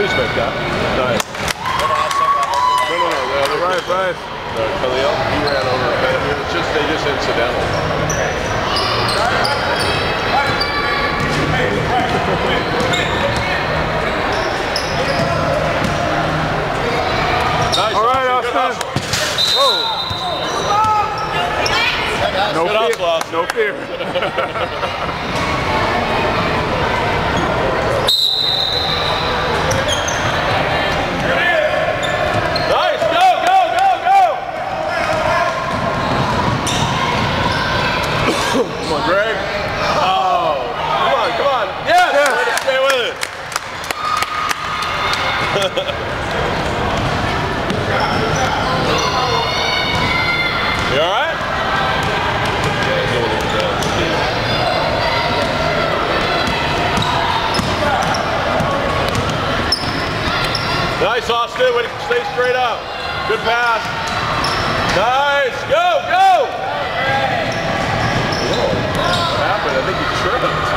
Please make that. Nice. No, no, no. The other Right, right. No, Khalil, he ran over. But I mean, it's just they just incidental. Nice. All right, Austin. Good Austin. hustle. Whoa. No fear. No fear. come on, Greg. Oh. Come on, come on. Yes. Yes. Way to stay with it. you all right? Nice, Austin. Way to stay straight up. Good pass. turbines.